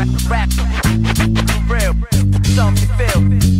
rap, rap, real, something feel.